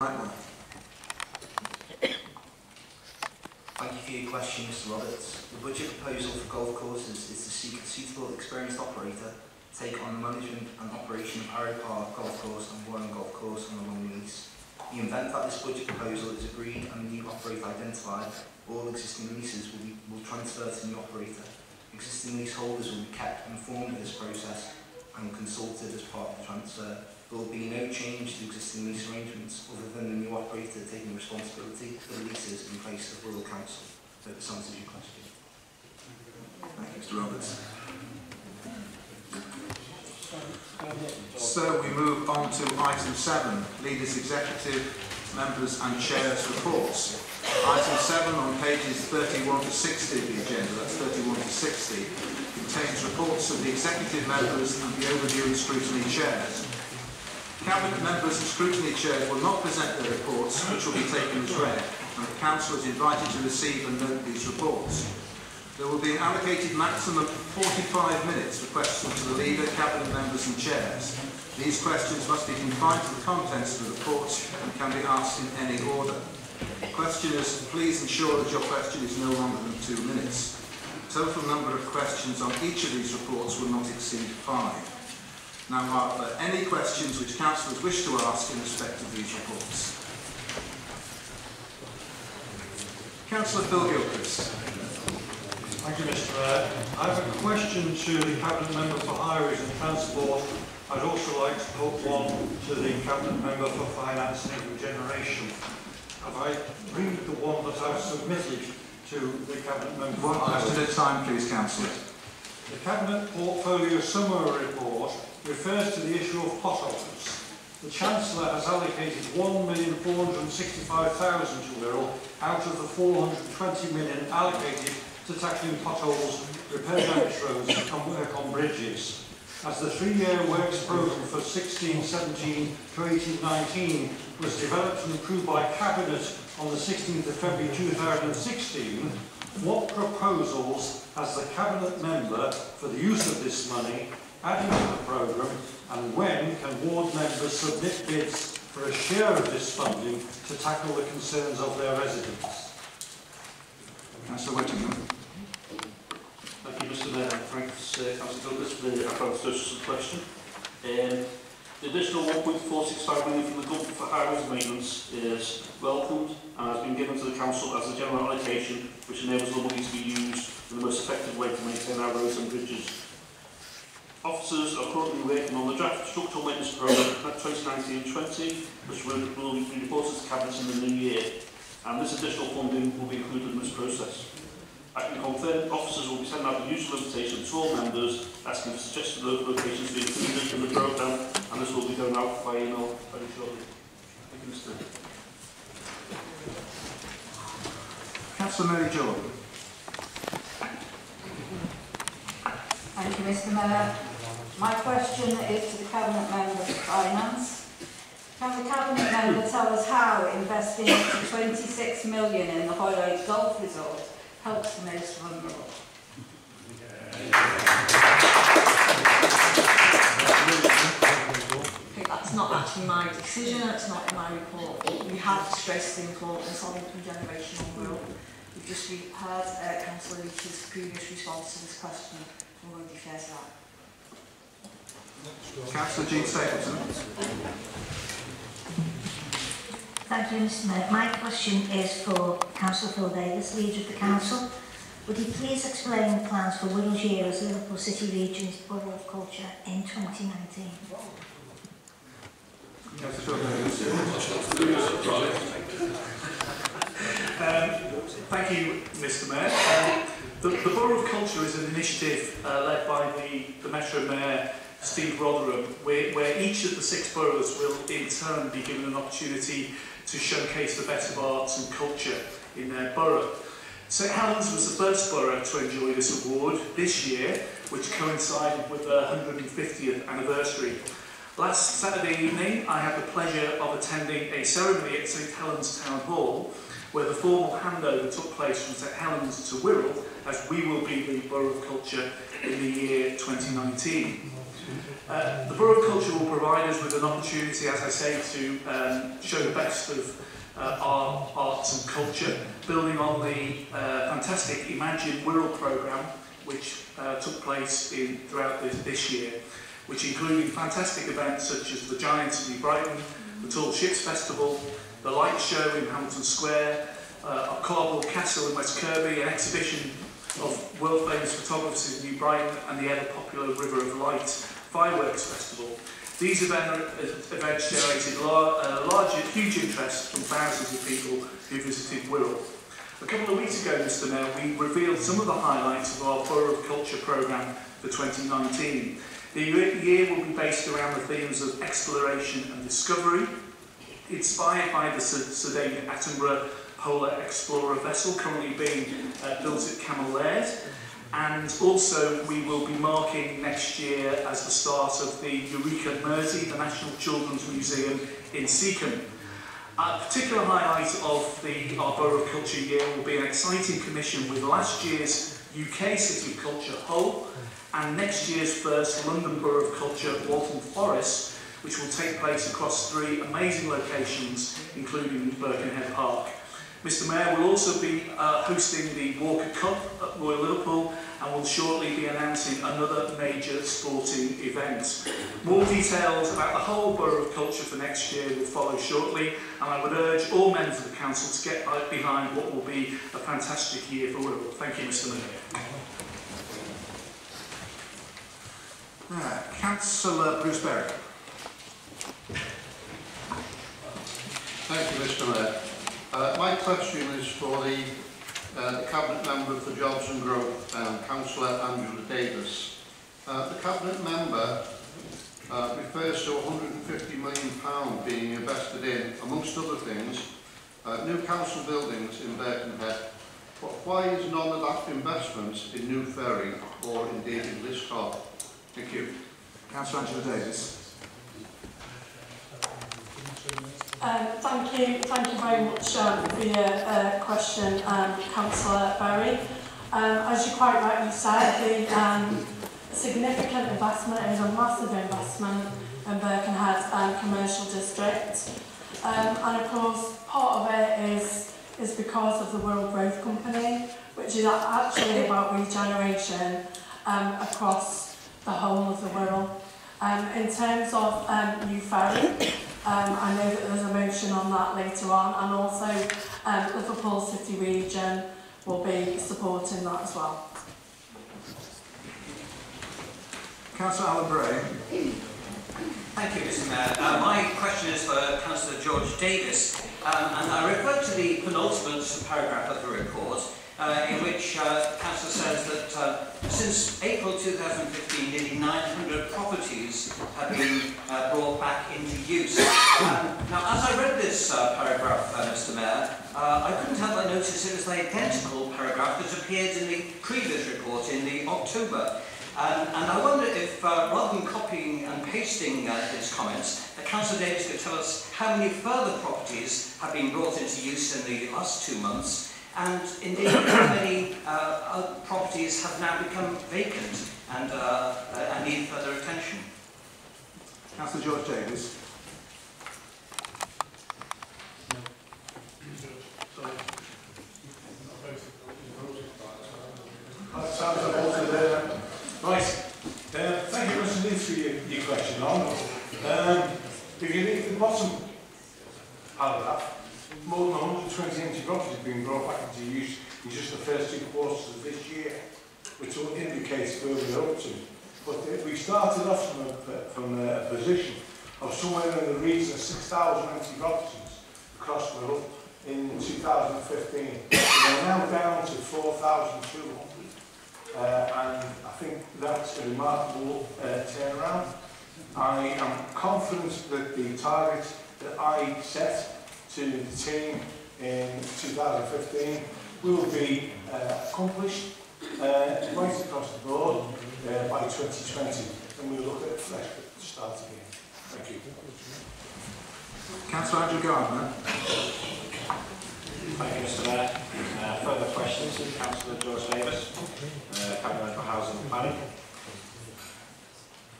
Nightmare. Thank you for your question, Mr Roberts. The budget proposal for golf courses is to seek a suitable experienced operator to take on the management and operation of Arrowe Park Golf Course and Warren Golf Course on a long lease. The event that this budget proposal is agreed and a new operator identified, all existing leases will, be, will transfer to the new operator. Existing leaseholders will be kept informed of this process and consulted as part of the transfer. There will be no change to existing lease arrangements other than the new operator taking responsibility for the leases in place of Wirral Council. So this answers your question. Thank you, Mr Roberts. So we move on to item seven, leaders, executive, members and chairs reports. Item seven on pages 31 to 60 of the agenda, that's 31 to 60, contains reports of the executive members and the overview and scrutiny chairs. Cabinet members and scrutiny chairs will not present their reports, which will be taken as read, and the Council is invited to receive and note these reports. There will be an allocated maximum of 45 minutes for questions to the leader, cabinet members and chairs. These questions must be confined to the contents of the report and can be asked in any order. Questioners, please ensure that your question is no longer than two minutes. The total number of questions on each of these reports will not exceed five. Now, are there any questions which councillors wish to ask in respect of these reports? Councillor Phil Gilchrist. Thank you, Mr Mayor. I have a question to the Cabinet Member for Highways and Transport. I'd also like to put one to the Cabinet Member for Finance and Regeneration. Have I read the one that I've submitted to the Cabinet Member for One question at a time, please, councillor. The Cabinet Portfolio Summary Report refers to the issue of potholes. The Chancellor has allocated 1,465,000 to Wirral out of the 420 million allocated to tackling potholes, repair damaged roads and work on bridges. As the three-year works programme for 16-17 to 18-19 was developed and approved by Cabinet on the 16th of February 2016, what proposals has the Cabinet member for the use of this money added to the programme and when can ward members submit bids for a share of this funding to tackle the concerns of their residents? Councillor Whittingham. Thank you, Mr Mayor. Thanks, uh, Councillor Douglas, for the approach question. Um, the additional 1.465 million from the government for highways maintenance is given to the Council as a general allocation which enables the money to be used in the most effective way to maintain our roads and bridges. Officers are currently working on the draft structural maintenance programme for 2019-20, which will be reported to Cabinet in the new year, and this additional funding will be included in this process. I can confirm officers will be sending out the usual invitation to all members asking for suggested local locations to be included in the programme, and this will be going out by email very shortly. Thank you, Mr. Councillor Mary Jordan. Thank you, Mr Mayor. My question is to the Cabinet Member for Finance. Can the Cabinet Member tell us how investing up to 26 million in the Hoylake Golf Resort helps the most vulnerable? Okay, that's not actually my decision, it's not in my report. We have stressed the importance of intergenerational growth. We've just heard uh, Councillor Leech's previous response to this question. I'm going to defer to that. Councillor Jean Stapleton. Thank you, Mr Mayor. My question is for Councillor Phil Davies, Leader of the Council. Would he please explain the plans for Wirral's year as Liverpool City Region's Borough of Culture in 2019? Um, thank you, Mr Mayor. Um, the, the Borough of Culture is an initiative uh, led by the, the Metro Mayor, Steve Rotheram, where, where each of the six boroughs will in turn be given an opportunity to showcase the best of arts and culture in their borough. St Helens was the first borough to enjoy this award this year, which coincided with the 150th anniversary. Last Saturday evening, I had the pleasure of attending a ceremony at St Helens Town Hall, where the formal handover took place from St Helens to Wirral, as we will be the Borough of Culture in the year 2019. Uh, the Borough of Culture will provide us with an opportunity, as I say, to um, show the best of uh, our arts and culture, building on the uh, fantastic Imagine Wirral programme, which uh, took place in, throughout this, this year, which included fantastic events such as the Giants in New Brighton, the Tall Ships Festival, the Light Show in Hamilton Square, uh, a Castle in West Kirby, an exhibition of world-famous photographers in New Brighton, and the ever-popular River of Light Fireworks Festival. These event, events generated lar uh, large, huge interest from thousands of people who visited Wirral. A couple of weeks ago, Mr Mayor, we revealed some of the highlights of our Borough of Culture programme for 2019. The year will be based around the themes of exploration and discovery, inspired by the Sir Attenborough Polar Explorer vessel currently being uh, built at Cammell Laird. And also we will be marking next year as the start of the Eureka Mersey, the National Children's Museum in Seacombe. A particular highlight of the our Borough of Culture year will be an exciting commission with last year's UK City Culture Hull and next year's first London Borough of Culture Waltham Forest, which will take place across three amazing locations, including Birkenhead Park. Mr Mayor will also be uh, hosting the Walker Cup at Royal Liverpool and will shortly be announcing another major sporting event. More details about the whole Borough of Culture for next year will follow shortly and I would urge all members of the Council to get behind what will be a fantastic year for Wirral. Thank you Mr Mayor. Uh, Councillor Bruce Berry. Thank you, Mr Mayor. Uh, my question is for the, uh, the Cabinet Member for Jobs and Growth, um, Councillor Angela Davies. Uh, the Cabinet Member uh, refers to £150 million being invested in, amongst other things, uh, new council buildings in Birkenhead. But why is none of that investment in New Ferry or indeed in Liscard? Thank you. Councillor Angela Davies. Um, thank you, thank you very much um, for your uh, question, um, Councillor Berry. Um, as you quite rightly said, the um, significant investment is a massive investment in Birkenhead um, Commercial District. Um, and of course, part of it is, is because of the Wirral Growth Company, which is actually about regeneration um, across the whole of the Wirral. Um, in terms of um, New Ferry, Um, I know that there's a motion on that later on, and also um, Liverpool City Region will be supporting that as well. Councillor Alan Bray. Thank you, Mr Mayor. Uh, my question is for Councillor George Davies, um, and I refer to the penultimate paragraph of the report, in which uh, Council says that uh, since April 2015, nearly 900 properties have been uh, brought back into use. Um, now, as I read this uh, paragraph, uh, Mr Mayor, uh, I couldn't help but notice it was the identical paragraph that appeared in the previous report in the October. Um, and I wonder if, uh, rather than copying and pasting uh, his comments, uh, Councillor Davies could tell us how many further properties have been brought into use in the last two months, and indeed many uh, properties have now become vacant and, uh, uh, and need further attention. Councillor George Davies. sounds like also there. Right. Uh, thank you, Mr. Leeds, for your, your question on. Um, if you read the bottom paragraph, more than 120 empty properties have been brought back into use in just the first two quarters of this year, which will indicate where we're up to. But uh, we started off from a, from a position of somewhere in the region of 6,000 empty properties across the Wirral in 2015. We're now down to 4,200. Uh, and I think that's a remarkable uh, turnaround. I am confident that the target that I set to the team in 2015 will be uh, accomplished uh, right across the board uh, by 2020 and we'll look at fresh start again. Thank you. Councillor Andrew Gardner. Thank you, Mr Mayor. Uh, further questions to Councillor George Davies, uh, Cabinet for Housing and Planning.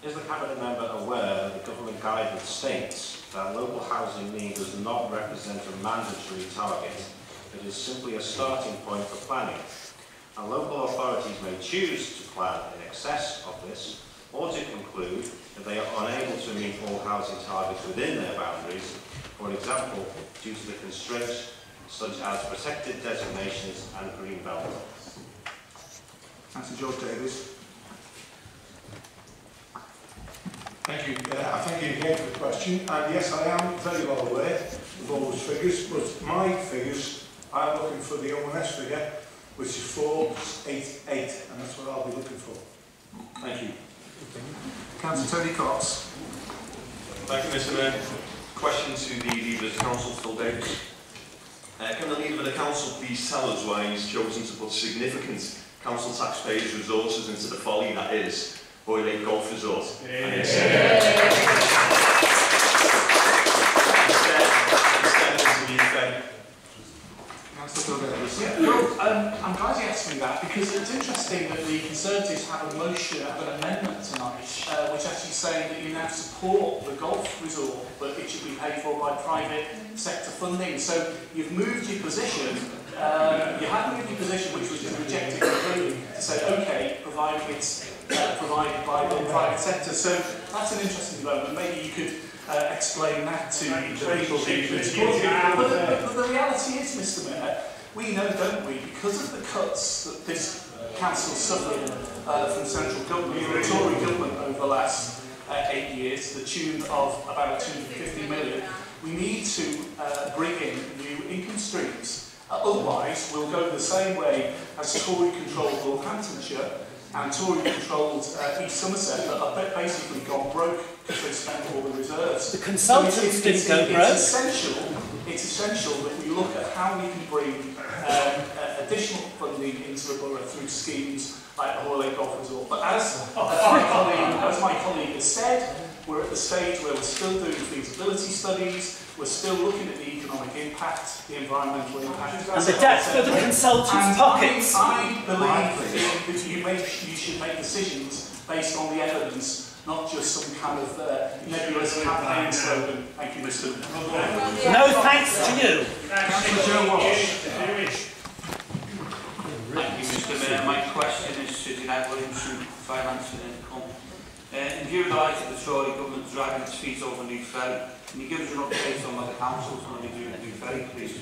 Is the Cabinet member aware that the government guidance states that local housing need does not represent a mandatory target, it is simply a starting point for planning, and local authorities may choose to plan in excess of this, or to conclude that they are unable to meet all housing targets within their boundaries, for example, due to the constraints such as protected designations and green belt. Councillor George Davies. Thank you. Uh, I thank you again for the question. And yes, I am very well aware of all those figures, but my figures, I'm looking for the ONS figure, which is 488, and that's what I'll be looking for. Thank you. Councillor Tony Cox. Thank you, Mr Mayor. Question to the Leader of the Council, Phil Davies. Uh, can the Leader of the Council please tell us why he's chosen to put significant council taxpayers' resources into the folly that is Hoylake Golf Resort? Yeah, well, I'm glad you asked me that because it's interesting that the Conservatives have a motion, have an amendment tonight, uh, which actually saying that you now support the golf resort, but it should be paid for by private sector funding. So you've moved your position, um, you have moved your position, which was just rejected completely, to say, okay, provided it's uh, provided by the private sector. So that's an interesting development. Maybe you could uh, explain that to the people. But, the- but the reality is, Mr Mayor, we know, don't we, because of the cuts that this council suffered uh, from central government, the Tory government over the last uh, eight years, the tune of about 250 million, we need to uh, bring in new income streams. Uh, otherwise, we'll go the same way as Tory-controlled Northamptonshire and Tory-controlled uh, East Somerset that have basically gone broke because they spent all the reserves. The consultants so it's, it's, didn't go it's broke. It's essential, it's essential that we look at how we can bring um, uh, additional funding into the borough through schemes like the Hoyle Golf Resort. But as, as, my colleague, as my colleague has said, we're at the stage where we're still doing feasibility studies, we're still looking at the economic impact, the environmental impact. And the depth of the consultants' pockets. I, I believe that you, make, you should make decisions based on the evidence, not just some kind of uh, nebulous campaign slogan. Thank you, Mr. No thanks to you. Councillor Joe Walsh. Thank you, Mr Mayor. My question is to Janette Williamson from Finance and Income. Uh, in view of of the Tory government dragging its feet over New Ferry, can you give us an update on what the council's going to do with New Ferry, please?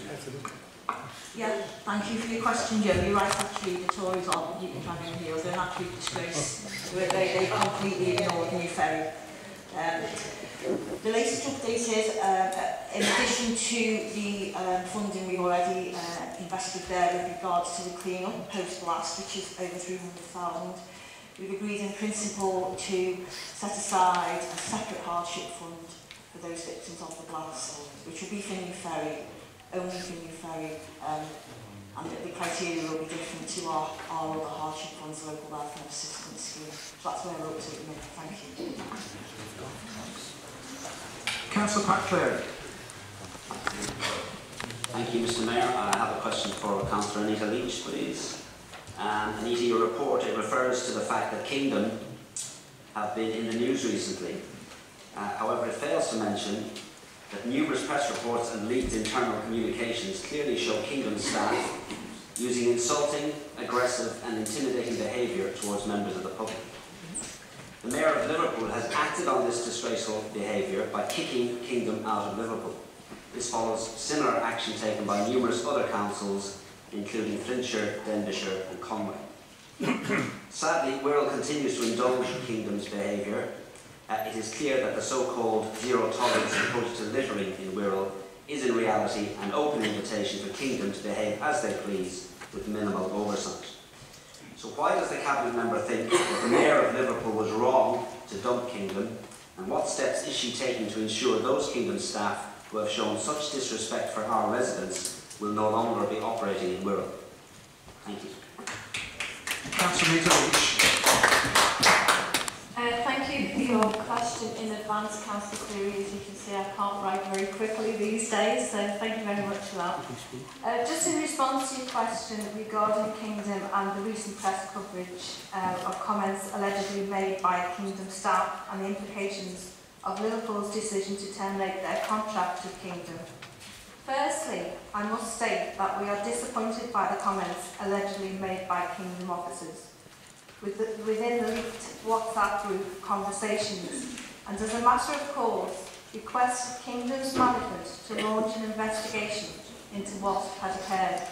Yeah, thank you for your question, Joe. You're right, actually, the Tories are dragging their heels. They're an absolute disgrace. They, they, completely ignored New Ferry. Um, the latest update is, um, in addition to the um, funding we've already uh, invested there with regards to the clean-up post-blast, which is over 300,000, we've agreed in principle to set aside a separate hardship fund for those victims of the blast, which will be for New Ferry, only for New Ferry, um, and the, the criteria will be different to our, our other hardship funds, the local welfare assistance scheme. So that's where we're up to at the minute. Thank you. Councillor Pat Cleary. Thank you, Mr Mayor. I have a question for Councillor Anita Leech, please. Um, Anita, your report, it refers to the fact that Kingdom have been in the news recently. Uh, however, it fails to mention that numerous press reports and leaked internal communications clearly show Kingdom staff using insulting, aggressive and intimidating behaviour towards members of the public. The Mayor of Liverpool has acted on this disgraceful behaviour by kicking Kingdom out of Liverpool. This follows similar action taken by numerous other councils, including Flintshire, Denbighshire and Conwy. Sadly, Wirral continues to indulge Kingdom's behaviour. Uh, it is clear that the so-called zero tolerance approach to littering in Wirral is in reality an open invitation for Kingdom to behave as they please with minimal oversight. So why does the Cabinet member think that the Mayor of Liverpool was wrong to dump Kingdom and what steps is she taking to ensure those Kingdom staff who have shown such disrespect for our residents will no longer be operating in Wirral? Thank you. Councillor Anita Uh, thank you for your question in advance, Councillor Cleary. As you can see, I can't write very quickly these days, so thank you very much much for that. Uh, just in response to your question regarding Kingdom and the recent press coverage uh, of comments allegedly made by Kingdom staff and the implications of Liverpool's decision to terminate their contract with Kingdom. Firstly, I must state that we are disappointed by the comments allegedly made by Kingdom officers within the leaked WhatsApp group conversations and as a matter of course requested Kingdom's management to launch an investigation into what had occurred.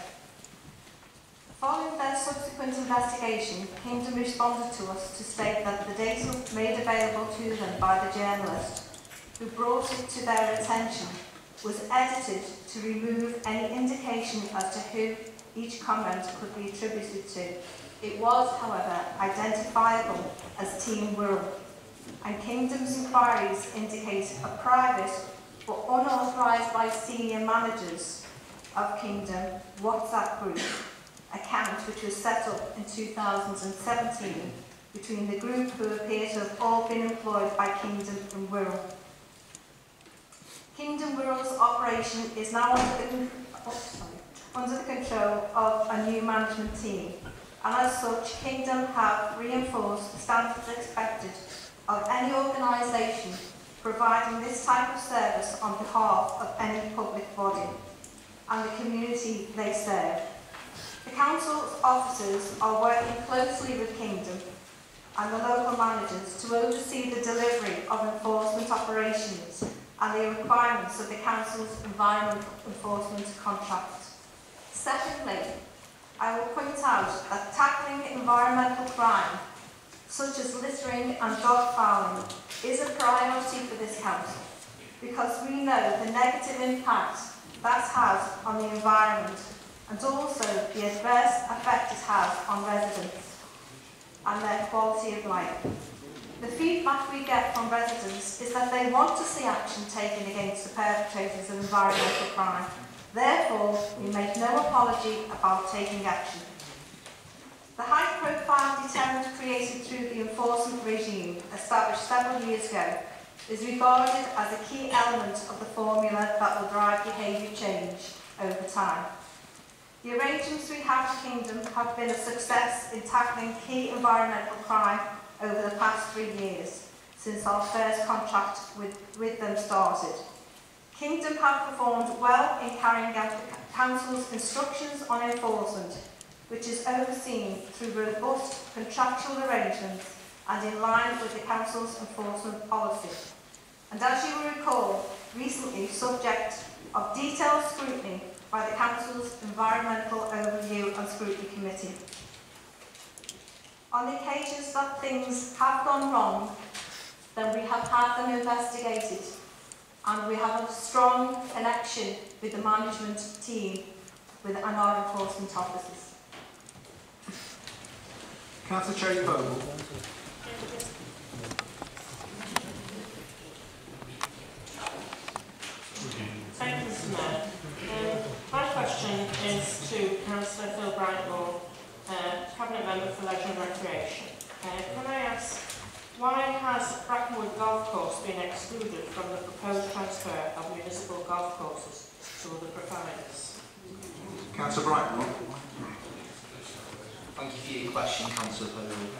Following their subsequent investigation, Kingdom responded to us to state that the data made available to them by the journalist who brought it to their attention was edited to remove any indication as to who each comment could be attributed to. It was, however, identifiable as Team Wirral, and Kingdom's inquiries indicate a private but unauthorised by senior managers of Kingdom WhatsApp group account which was set up in 2017 between the group who appear to have all been employed by Kingdom and Wirral. Kingdom Wirral's operation is now under the, oh, sorry, under the control of a new management team and as such Kingdom have reinforced the standards expected of any organisation providing this type of service on behalf of any public body and the community they serve. The Council's officers are working closely with Kingdom and the local managers to oversee the delivery of enforcement operations and the requirements of the Council's Environment Enforcement Contract. Secondly, I will point out that tackling environmental crime, such as littering and dog fouling, is a priority for this Council because we know the negative impact that has on the environment and also the adverse effect it has on residents and their quality of life. The feedback we get from residents is that they want to see action taken against the perpetrators of environmental crime. Therefore, we make no apology about taking action. The high-profile deterrent created through the enforcement regime established several years ago is regarded as a key element of the formula that will drive behaviour change over time. The arrangements we have with Kingdom have been a success in tackling key environmental crime over the past three years, since our first contract with, with them started. Kingdom have performed well in carrying out the Council's instructions on enforcement, which is overseen through robust contractual arrangements and in line with the Council's enforcement policy. And as you will recall, recently subject of detailed scrutiny by the Council's Environmental Overview and Scrutiny Committee. On the occasions that things have gone wrong, then we have had them investigated and we have a strong connection with the management team with, and our enforcement officers. Councillor Cherry Bogle. Thank you, Mr Mayor. Um, my question is to Councillor Phil Brightmore, uh, Cabinet Member for Leisure and Recreation. Uh, can I ask, why has Brackenwood Golf Course been excluded from the proposed transfer of municipal golf courses to other providers? Councillor Brightmore. Thank you for your question, Councillor Povall.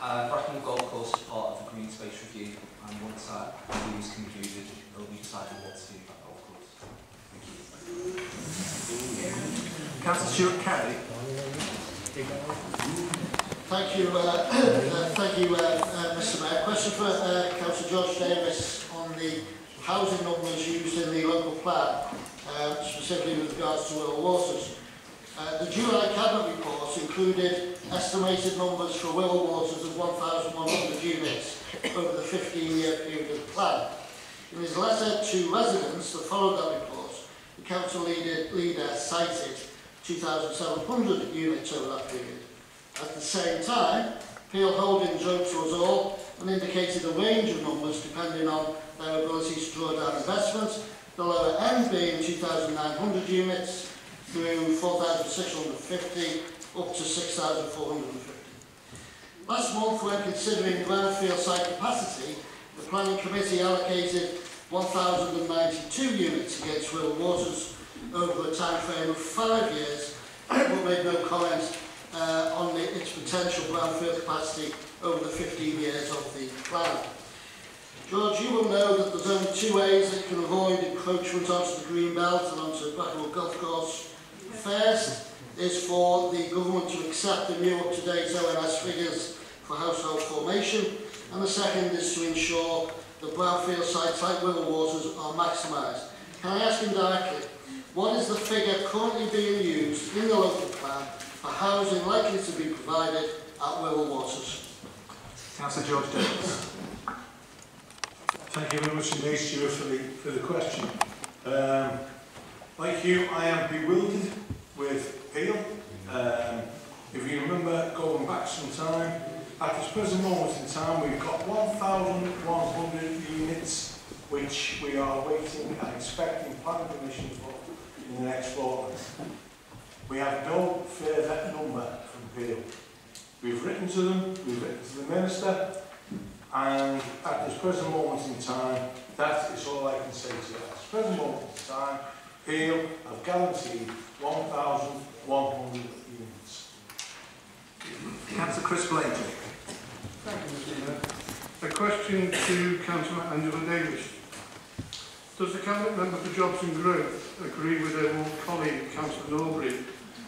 Uh, Brackenwood Golf Course is part of the Green Space Review, and once that review is concluded, it will be decided what to do with that golf course. Thank you. Councillor Stuart Kelly. Thank you, uh, uh, thank you, uh, uh, Mr Mayor. Question for uh, Councillor George Davies on the housing numbers used in the local plan, uh, specifically with regards to Wirral Waters. The July Cabinet report included estimated numbers for Wirral Waters of 1,100 units over the 15-year period of the plan. In his letter to residents that followed that report, the council leader, leader cited 2,700 units over that period. At the same time, Peel Holdings wrote to us all and indicated a range of numbers depending on their ability to draw down investments, the lower end being 2,900 units through 4,650 up to 6,450. Last month, when considering brownfield site capacity, the Planning Committee allocated 1,092 units against Wirral Waters over a time frame of five years, but made no comment uh, on the, its potential brownfield capacity over the 15 years of the plan. George, you will know that there's only two ways that can avoid encroachment onto the green belt and onto Blackwell Golf Course. First is for the government to accept the new up-to-date ONS figures for household formation, and the second is to ensure the brownfield sites like Wirral Waters are maximised. Can I ask him directly, what is the figure currently being used in the local plan for housing likely to be provided at Wirral Waters? Councillor George Davies. Thank you very much indeed, Stuart, for the, for the question. Um, like you, I am bewildered with Peel. Um, if you remember going back some time, at this present moment in time, we've got 1,100 units which we are waiting and expecting planning permission for in the next fortnight. We have no further number from Peel. We've written to them, we've written to the Minister, and at this present moment in time, that is all I can say to you. At this present moment in time, Peel have guaranteed 1,100 units. Councillor Chris Blakely. Thank you, Mr. Mayor. A question to Councillor Angela Davis. Does the Cabinet Member for Jobs and Growth agree with their old colleague, Councillor Norbury,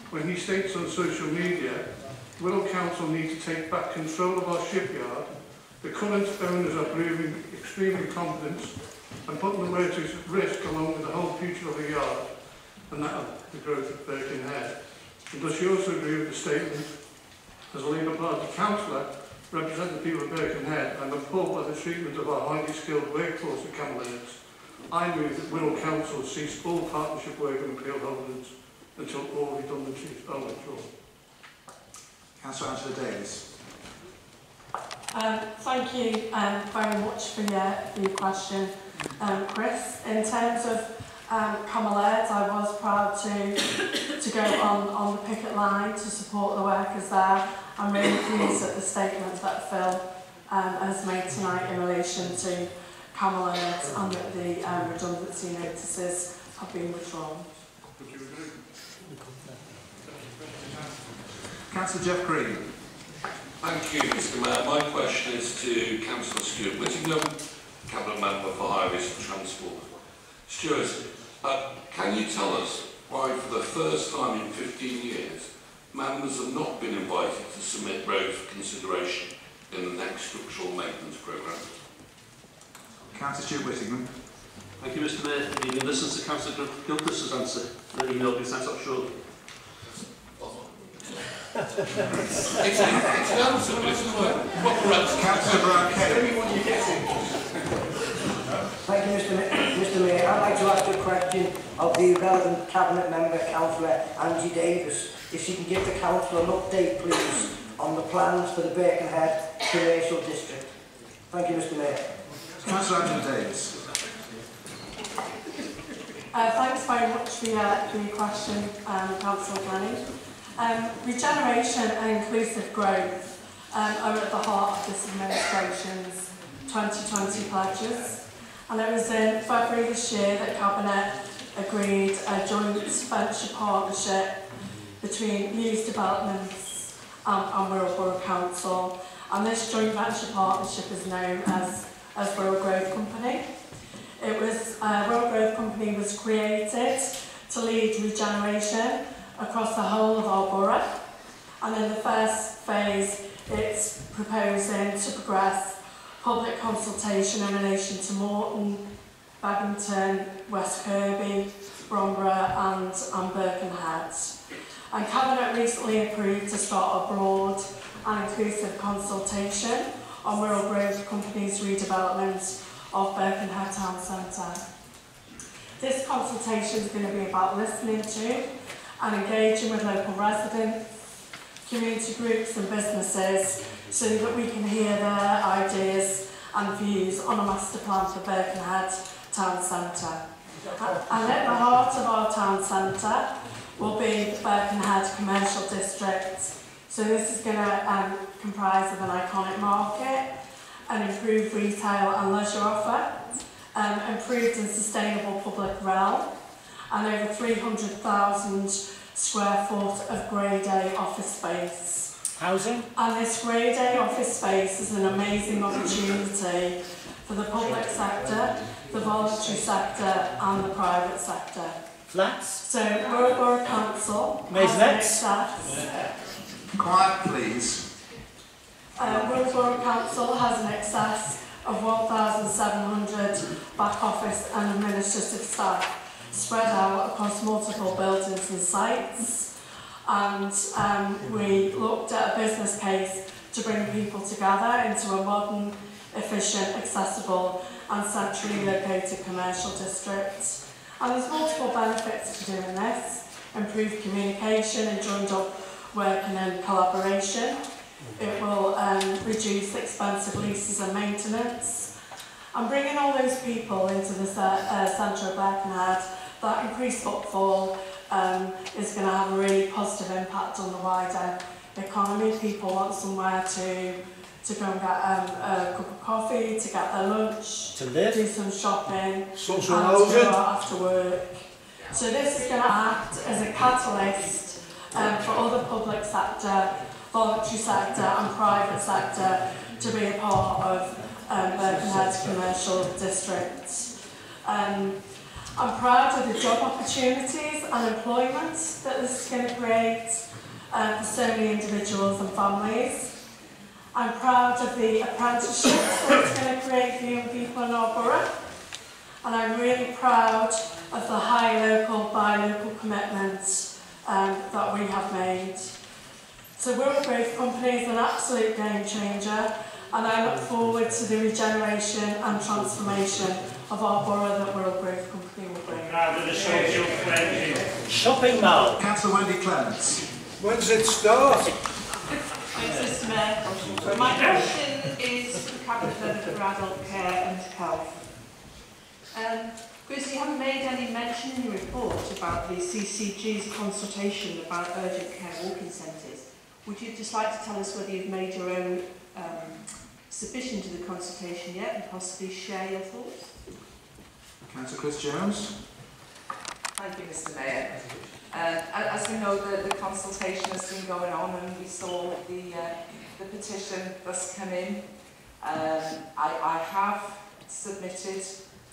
when he states on social media, Will Council need to take back control of our shipyard, the current owners are proving extreme incompetence and putting the workers at risk along with the whole future of the yard and that of the growth of Birkenhead. And does she also agree with the statement, as a Labour Party councillor, representing the people of Birkenhead, I'm appalled by the treatment of our highly skilled workforce at Cammell Lairds. I move that Wirral Council cease all partnership work with Peel Holdings until all redundancies are withdrawn. Councillor Angela Davies. Um, thank you um, very much for your, for your question, um, Chris. In terms of um, Cammell Laird, I was proud to, to go on, on the picket line to support the workers there. I'm really pleased at the statement that Phil um, has made tonight in relation to Cammell Laird and that the um, redundancy notices have been withdrawn. Councillor Jeff Green. Thank you, Mr Mayor. My question is to Councillor Stuart Whittingham, Cabinet Member for Highways and Transport. Stuart, uh, can you tell us why for the first time in 15 years members have not been invited to submit roads for consideration in the next structural maintenance programme? Councillor Stuart Whittingham. Thank you, Mr Mayor. You can listen to Councillor Gilchrist's answer, the email will be sent up shortly. it's, it's an answer, but it's not a proper answer. Councillor Brown, Kelly. you get in. Thank you, Mr. Ma Mr. Mayor. I'd like to ask a question of the relevant Cabinet Member, Councillor Angie Davis. If she can give the Council an update, please, on the plans for the Birkenhead Commercial District. Thank you, Mr. Mayor. Uh, thanks very much for your, for your question, um, Councillor Glennie. Um, regeneration and inclusive growth um, are at the heart of this administration's 2020 pledges. And it was in February this year that Cabinet agreed a joint venture partnership between Muse Developments and, and Wirral Borough Council. And this joint venture partnership is known as, as World Growth Company. It was, uh, World Growth Company was created to lead regeneration across the whole of our borough. And in the first phase, it's proposing to progress public consultation in relation to Morton, Babington, West Kirby, Bromborough and, and Birkenhead. And Cabinet recently approved to start a broad and inclusive consultation on Wirral Grove Company's redevelopment of Birkenhead Town Centre. This consultation is going to be about listening to and engaging with local residents, community groups and businesses so that we can hear their ideas and views on a master plan for Birkenhead Town Centre. And at the heart of our town centre will be the Birkenhead Commercial District So this is going to um, comprise of an iconic market, an improved retail and leisure offer, um, improved and sustainable public realm, and over 300,000 square foot of grade A office space. Housing? And this grade A office space is an amazing opportunity for the public sector, the voluntary sector and the private sector. Flats? So Borough Council Maisonette. has an Quiet, please. Uh, Borough Borough Council has an excess of 1,700 back office and administrative staff spread out across multiple buildings and sites. And um, we looked at a business case to bring people together into a modern, efficient, accessible and centrally located commercial district. And there's multiple benefits to doing this. Improved communication and joined up working and collaboration. It will um, reduce expensive leases and maintenance. And bringing all those people into the ce- uh, centre of Birkenhead, that increased footfall um, is going to have a really positive impact on the wider economy. People want somewhere to to go and get um, a cup of coffee, to get their lunch, To live. do some shopping, Social and to go out after work. So this is going to act as a catalyst um, for the public sector, voluntary sector and private sector to be a part of um, commercial district. Um, I'm proud of the job opportunities and employment that this is going to create uh, for so many individuals and families. I'm proud of the apprenticeships that it's going to create for young people in our borough. And I'm really proud of the high local, buy local commitments um, that we have made. So Wirral Growth Company is an absolute game changer and I look forward to the regeneration and transformation of our borough that Wirral Growth Company will bring. Proud of the social cleansing. Shopping mall. Councillor Wendy Clements. When does it start? Thanks, Mr Mayor. My question is for Cabinet Member for Adult Care and Health. Um, Chris, you haven't made any mention in your report about the CCG's consultation about urgent care walking centres. Would you just like to tell us whether you've made your own um, submission to the consultation yet and possibly share your thoughts? Councillor Chris Jones. Thank you, Mr Mayor. Uh, as we know, the, the consultation has been going on and we saw the, uh, the petition that's come in. Um, I, I have submitted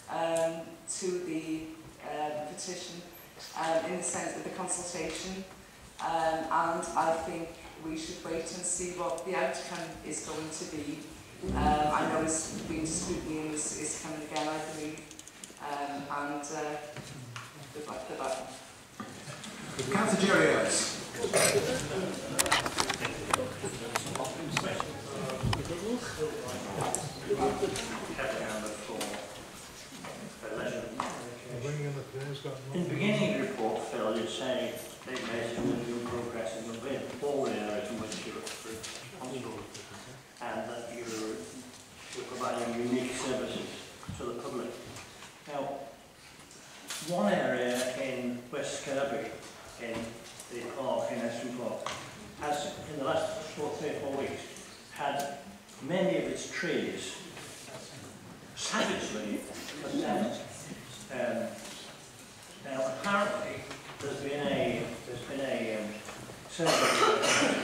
um, to the uh, petition um, in the sense of the consultation um, and I think we should wait and see what the outcome is going to be. Um, I know it's been scrutiny and is, coming again, I believe. Um, and uh, good luck. Councillor Jerry Ellis. In the beginning of the report, Phil, you say they made some new progress in the in all the areas in which you're responsible and that you're, you're providing unique services to the public. Now, one area in West Kirby, in the park, in Ashton Park, has in the last four, three or four weeks had many of its trees savagely down. Um, now, apparently, there's been a there's been a um, surgery,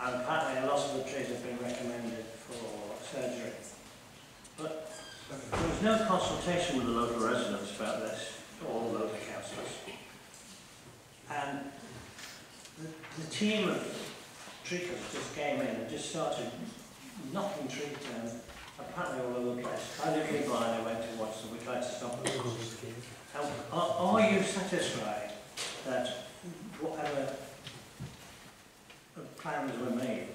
and apparently a lot of the trees have been recommended for surgery. But there was no consultation with the local residents about this, or the local councillors. And the, the team of tree cutters just came in and just started knocking trees down, apparently all over the place. I live in Blind, I went to watch them, we tried to stop them. Now, are, are you satisfied that whatever plans were made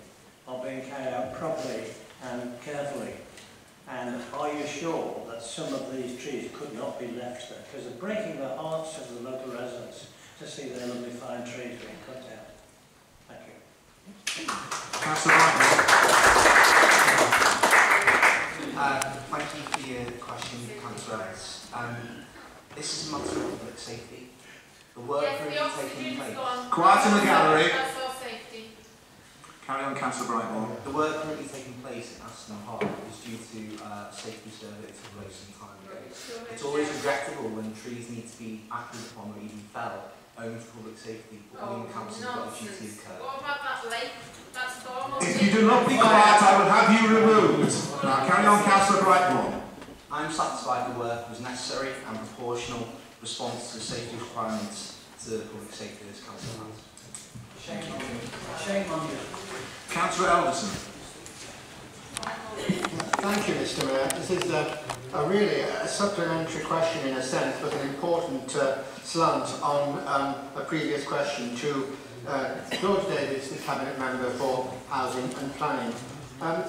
are being carried out properly and carefully? And are you sure that some of these trees could not be left there? Because they're breaking the hearts of the local residents to see their lovely fine trees being cut down. Thank you. Councillor Whitehead. Uh, thank you for your question, Councillor Rice. Um, this is a matter of public safety. The work yes, really the taking place. Quiet in the gallery. Carry on, Councillor Brightmore. The work currently taking place in Aston Hall is due to uh, safety survey that took place some time ago. It's always regrettable when trees need to be acted upon or even felled owing public safety, but we in council have got a duty of care. What about that lake? That's normal. If you do not be quiet, I will have you removed. Now, carry on, Councillor Brightmore. I'm satisfied the work was necessary and proportional response to the safety requirements to the public safety of this council has. Shame on you. Shame on you. Councillor Elderson. Thank you, Mr Mayor. This is a, a really a supplementary question in a sense, but an important uh, slant on um, a previous question to uh, George Davies, the Cabinet Member for Housing and Planning. Um,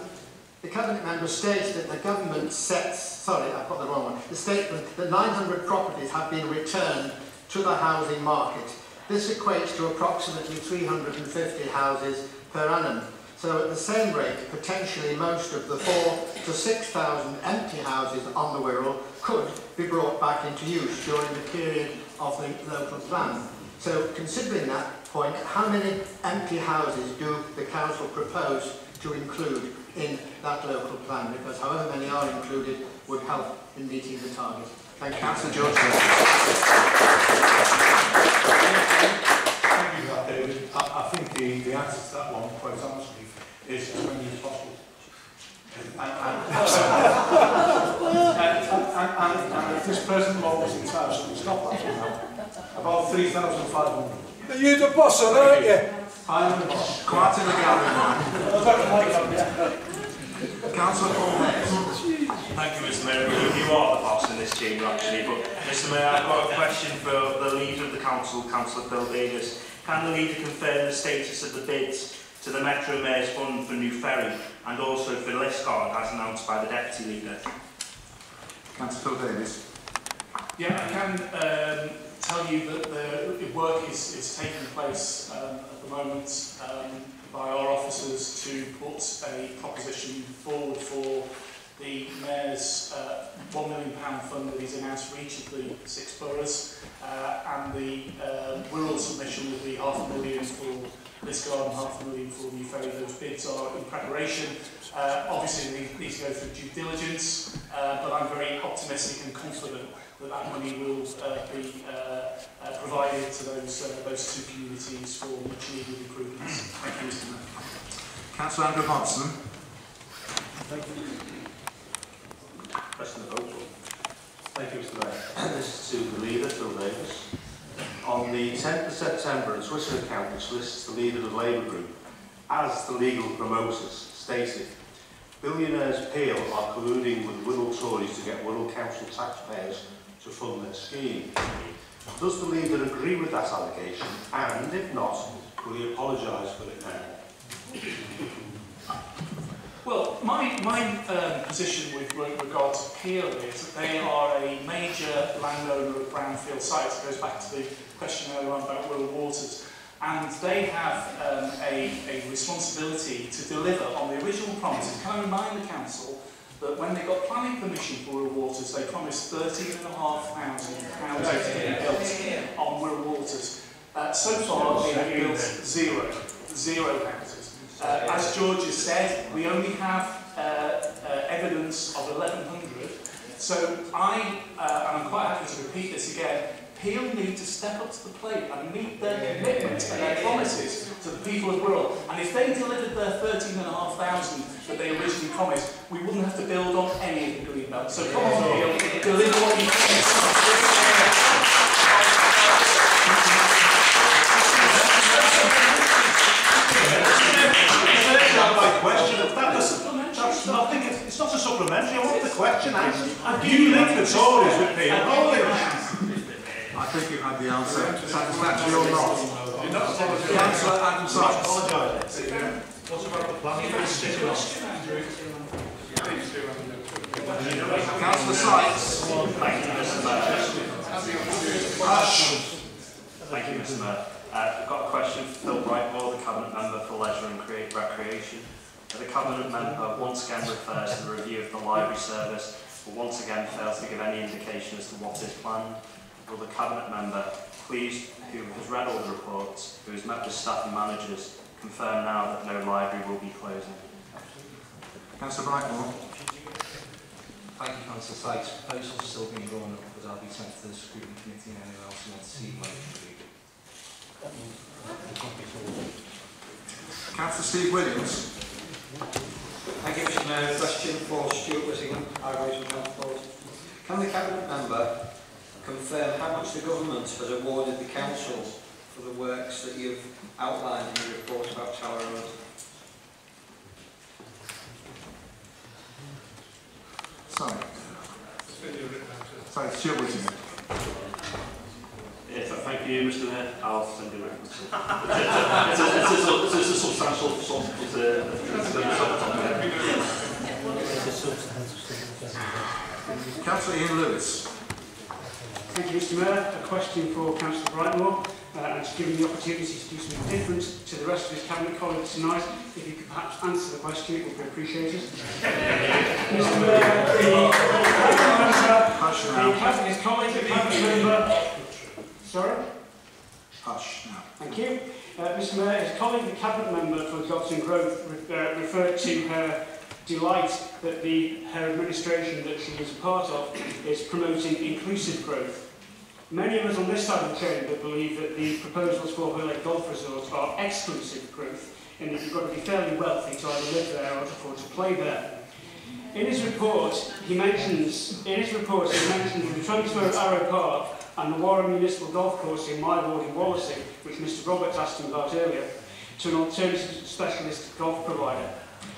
the Cabinet Member states that the government sets, sorry, I've got the wrong one, the statement that 900 properties have been returned to the housing market. This equates to approximately 350 houses per annum. So at the same rate, potentially most of the four to 6,000 empty houses on the Wirral could be brought back into use during the period of the local plan. So considering that point, how many empty houses do the council propose to include in that local plan? Because however many are included would help in meeting the target. Thank you. Councillor George Thank you for that, David. I, I think the, the answer to that one, quite honestly, is as many as possible. And, and, and, if this present law was in touch, so it's not that now, about 3,500. You're the boss of aren't you? I'm the boss. Come out in the gallery, Councillor Thank you, Mr Mayor. You are the boss in this chamber, actually. But, Mr Mayor, I've got a question for the Leader of the Council, Councillor Phil Davis. Can the Leader confirm the status of the bids to the Metro Mayor's Fund for New Ferry and also for Liscard, as announced by the Deputy Leader. Councillor Phil Davies. Yeah, I can um, tell you that the work is, is taking place um, at the moment um, by our officers to put a proposition forward for the Mayor's uh, £1 million fund that he's announced for each of the six boroughs uh, and the uh, Wirral submission will be half a million for Liscard, half a million for New Ferry. Those bids are in preparation. Uh, obviously, they need to go through due diligence, uh, but I'm very optimistic and confident that that money will uh, be uh, uh, provided to those uh, those two communities for much needed improvements. Thank you, Mr Mayor. Councillor Andrew Hodson. Thank you. Question the vote. Thank you, Mr Mayor. this is to the Leader, Phil Davis. On the 10th of September, a Twitter account which lists the leader of the Labour Group as the legal promoters stated, billionaires Peel are colluding with Wirral Tories to get Wirral Council taxpayers to fund their scheme. Does the leader agree with that allegation? And if not, will he apologise for it now? Well, my, my um, position with regard to Peel is that they are a major landowner of brownfield sites. It goes back to the question earlier on about Wirral Waters. And they have um, a, a responsibility to deliver on the original promises. Can I remind the council that when they got planning permission for Wirral Waters, they promised 13,500 houses to be built on Wirral Waters. Uh, so far, they have built zero, zero houses. Uh, as George has said, we only have uh, uh, evidence of 1,100. So I, uh, and I'm quite happy to repeat this again, Peel need to step up to the plate and meet their commitments and their promises to the people of Wirral. And if they delivered their 13,500 that they originally promised, we wouldn't have to build on any of the green belt. So come on, Peel, deliver what you my question. That doesn't, that's nothing. It's, it's not a supplementary. I want the question answered. You link the Tories with me. I think you had the answer. Satisfactory or not? Councillor Adam Sykes. What about the planning? Councillor Sykes. Thank you, Mr Mayor. Hush. Thank you, Mr Mayor. Uh, I've got a question for Phil Brightmore, the Cabinet Member for Leisure and Cre- Recreation. The Cabinet Member once again refers to the review of the library service, but once again fails to give any indication as to what is planned. Will the Cabinet Member, please, who has read all the reports, who has met with staff and managers, confirm now that no library will be closing. Councillor Brightmore. Thank you, Councillor Sykes. Proposals are still being drawn up, but I'll be sent to the scrutiny committee and anyone else who wants to see them. Councillor Steve Williams. Thank you, Mr Mayor. Question for Stuart Whittingham, Highways and Transport. Can the Cabinet member confirm how much the government has awarded the council for the works that you've outlined in your report about Tower Road? Sorry. Sorry, Stuart Whittingham. Yeah, th- thank you, Mr Mayor. I'll send you a reference. It's a, it's a, it's a, it's a substantial sum, but uh, it's it's off the of my head. Councillor Ian Lewis. Thank you, Mr Mayor. A question for Councillor Brightmore, uh, and to give him the opportunity to do something different to the rest of his Cabinet colleagues tonight. If you could perhaps answer the question, it would be appreciated. Mr Mayor, the Hush the. Cabinet, colleague, the Cabinet member... Sorry? Hush now. Thank you. Uh, Mr Mayor, his colleague, the Cabinet member for Jobs and Growth, re- uh, referred to her delight that the, her administration that she was a part of is promoting inclusive growth. Many of us on this side of the chamber believe that the proposals for Lake Golf Resort are exclusive growth, in that you've got to be fairly wealthy to either live there or to afford to play there. In his report, he mentions, in his report, he mentions the transfer of Arrowe Park and the Warren Municipal Golf Course in my ward in Wallasey, which Mr Roberts asked him about earlier, to an alternative specialist golf provider,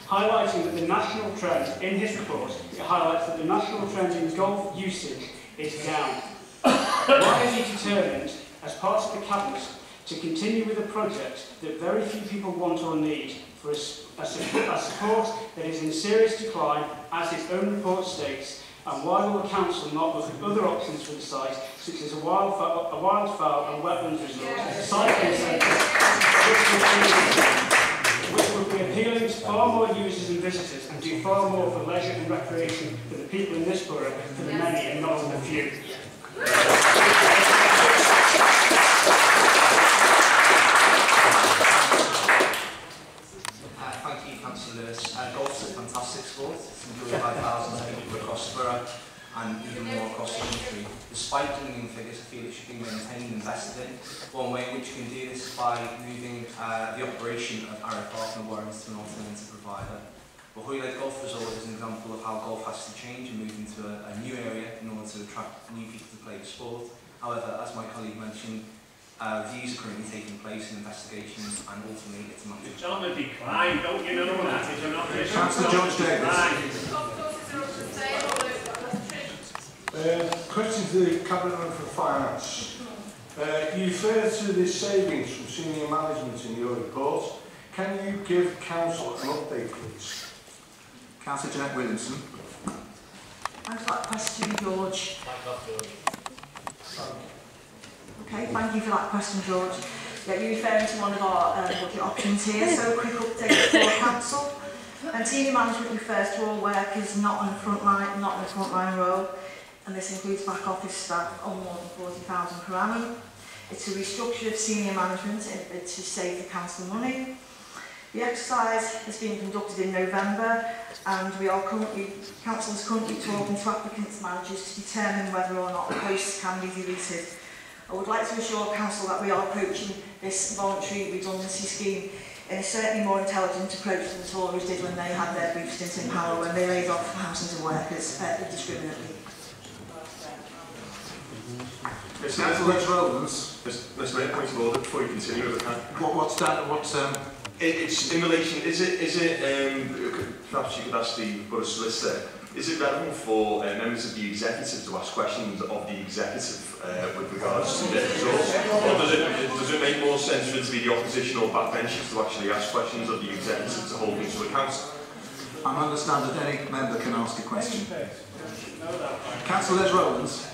highlighting that the national trend, in his report, it highlights that the national trend in golf usage is down. Why is he determined, as part of the Cabinet, to continue with a project that very few people want or need for a, a a support that is in serious decline, as his own report states, and why will the Council not look at other options for the site, such as a wildfowl, a wildfowl and wetlands resort, cycling centre, which would be- which would be appealing to far more users and visitors and do far more for leisure and recreation for the people in this borough, for the many and not for the few. Uh, thank you, Councillor Lewis. Uh, a fantastic sport. It's by people across borough and even more across the country. Despite dwindling figures, I feel it should be maintained and invested in. One way in which you can do this is by moving uh, the operation of Arrowe Park and Warrens to an alternative provider. But Hoylake Golf Resort is an example of how golf has to change and move into a, a new area in order to attract new people to play the sport. However, as my colleague mentioned, uh, reviews are currently taking place and investigations and ultimately it's not... It's on the decline, don't you know that? It's an operation. Councillor George Davies. Uh, question to the Cabinet Member for Finance. Uh, you refer to the savings from senior management in your report. Can you give Council an update, please? Councillor Janette Williamson. Thanks for that question, George. Okay, thank you for that question, George. Yeah, you're referring to one of our um, budget options here, so a quick update for council. And senior management refers to all workers not on the front line, not in the frontline role, and this includes back office staff on more than 40,000 per annum. It's a restructure of senior management to save the council money. The exercise has been conducted in November and we are currently, council is currently talking to applicants managers to determine whether or not posts can be deleted I would like to assure Council that we are approaching this voluntary redundancy scheme in a certainly more intelligent approach than the Tories did when they had their brief stint in power when they laid off thousands of workers uh, indiscriminately. It's now to its relevance. Point of order before you continue with. What, what's that? What's um? It, it's in relation. Is it? Is it? Um, perhaps you could ask the Borough Solicitor Is it relevant for uh, members of the executive to ask questions of the executive uh, with regards to their results? Or does it, does it make more sense for it to be the opposition or backbenchers to actually ask questions of the executive to hold them to account? I understand that any member can ask a question. Councillor Les Rowlands.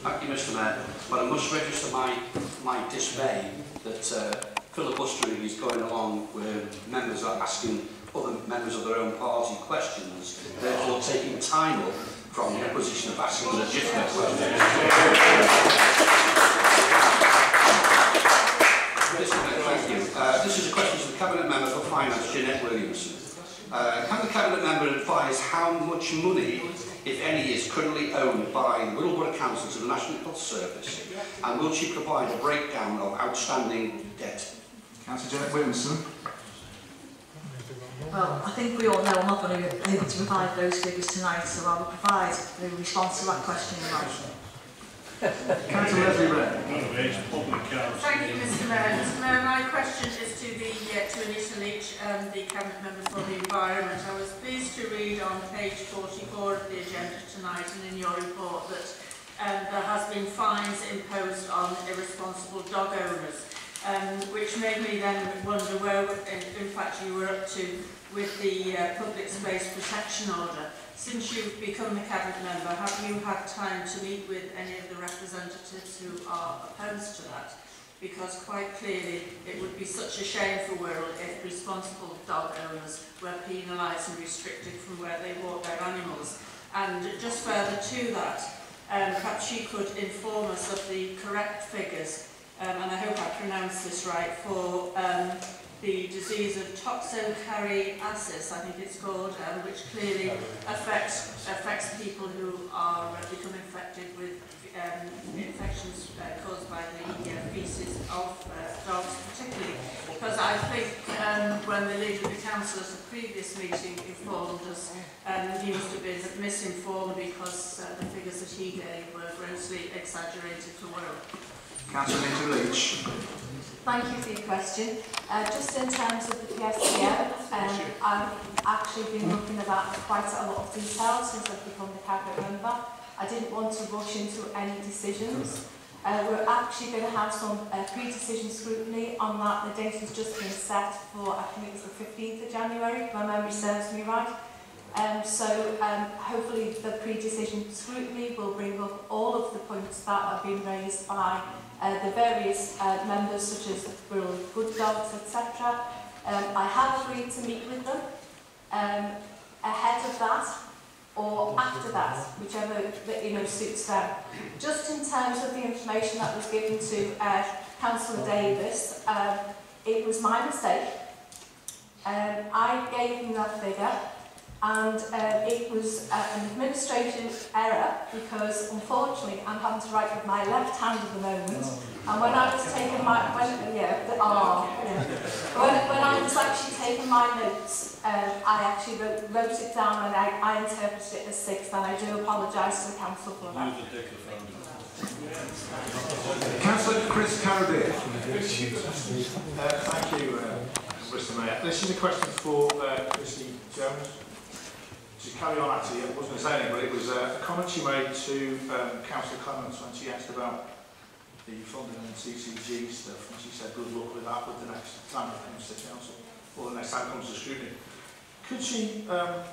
Thank you, Mr Mayor. But I must register my, my dismay that uh, filibustering is going along where members are asking other members of their own party questions, therefore taking time up from the position of asking legitimate questions. This is a question to the Cabinet Member for Finance, Janette Williamson. Uh, can the Cabinet Member advise how much money, if any, is currently owned by the Wirral Borough Council to the National Health Service? And will she provide a breakdown of outstanding debt? Councillor Janette Williamson. Well, I think we all know I'm not going to be able to provide those figures tonight, so I will provide the response to that question in writing. Councillor Lesley Rennie. Thank you, Mr Mayor. Mr Mayor, my question is to the uh, to Anita Leech, um, the Cabinet Member for the Environment. I was pleased to read on page 44 of the agenda tonight and in your report that um, there has been fines imposed on irresponsible dog owners, um, which made me then wonder where, in fact, you were up to with the uh, Public Space Protection Order. Since you've become a Cabinet member, have you had time to meet with any of the representatives who are opposed to that? Because quite clearly, it would be such a shame for Wirral if responsible dog owners were penalised and restricted from where they walk their animals. And just further to that, um, perhaps you could inform us of the correct figures um, and I hope I pronounced this right, for um, the disease of toxocariasis, I think it's called, um, which clearly affects affects people who are uh, become infected with um, infections uh, caused by the uh, feces of uh, dogs, particularly because I think um, when the leader of the council at the previous meeting informed us, um, he must have been misinformed because uh, the figures that he gave were grossly exaggerated for Wirral. Councillor Linda Leach. Thank you for your question. Uh, just in terms of the PSTM, um, I've actually been looking at that in quite a lot of detail since I've become the cabinet member. I didn't want to rush into any decisions. Uh, we're actually going to have some uh, pre-decision scrutiny on that. The date has just been set for, I think it's the 15th of January, if my memory serves me right. Um, so um, hopefully the pre-decision scrutiny will bring up all of the points that have been raised by uh, the various uh, members such as Wirral Good Dogs, etc. Um, I have agreed to meet with them um, ahead of that or after that, whichever you know suits them. Just in terms of the information that was given to uh, Councillor Davies, um, it was my mistake. Um, I gave him that figure and uh, it was uh, an administrative error because unfortunately I'm having to write with my left hand at the moment and when I was taking my when, yeah, the, oh, yeah. When, when I was actually taking my notes um, I actually wrote, wrote it down and I, I interpreted it as six and I do apologise to the council for that. Councillor Chris Carradine. Uh, thank you, uh, Mr Mayor. This is a question for uh, Christine Jones. To carry on actually, I wasn't going to say anything, but it was uh, a comment she made to um, Councillor Clements when she asked about the funding and CCG stuff, and she said good luck with that with the next time it comes to council, or the next time it comes to scrutiny. Could she um,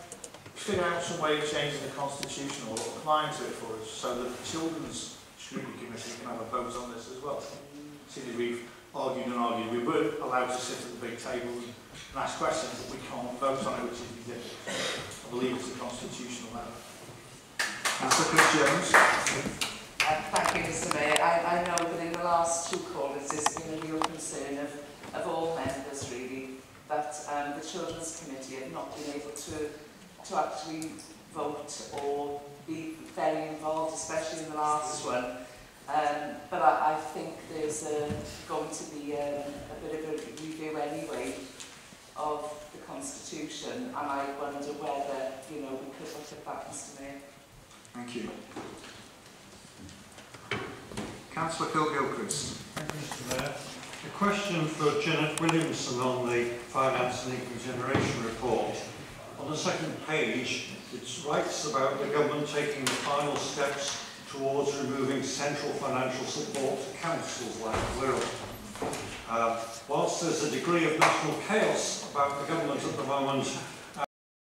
figure out some way of changing the constitution or applying to it for us so that the Children's Scrutiny Committee can have a vote on this as well? See, we've argued and argued. We were allowed to sit at the big table and ask questions, but we can't vote on it, which is ridiculous. I believe it's a constitutional matter. Councillor Chris Jones. Uh, thank you, Mr Mayor. I, I know that in the last two callers there's been a real concern of, of all members, really, that um, the Children's Committee have not been able to, to actually vote or be very involved, especially in the last one. Um, but I, I think there's a, going to be um, a bit of a review anyway of the Constitution and I wonder whether, you know, we could look at that, Mr Mayor. Thank you. Councillor Phil Gilchrist. Thank you, Mr Mayor. A question for Janet Williamson on the Finance and Income Generation Report. On the second page, it writes about the government taking the final steps towards removing central financial support to councils like Wirral. Uh, whilst there's a degree of national chaos about the government at the moment